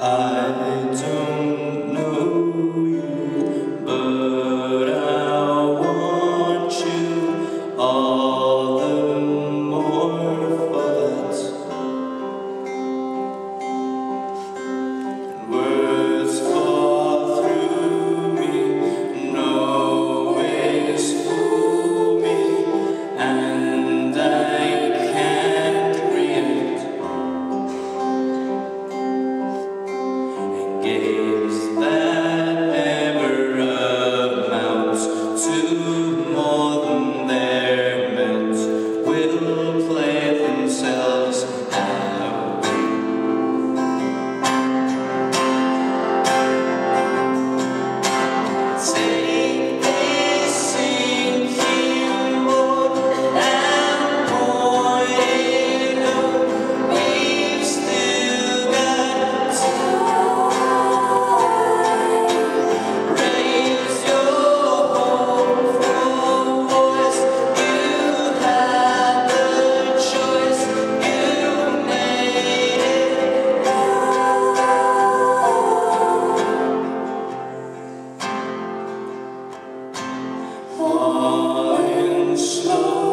I don't Fine, slow.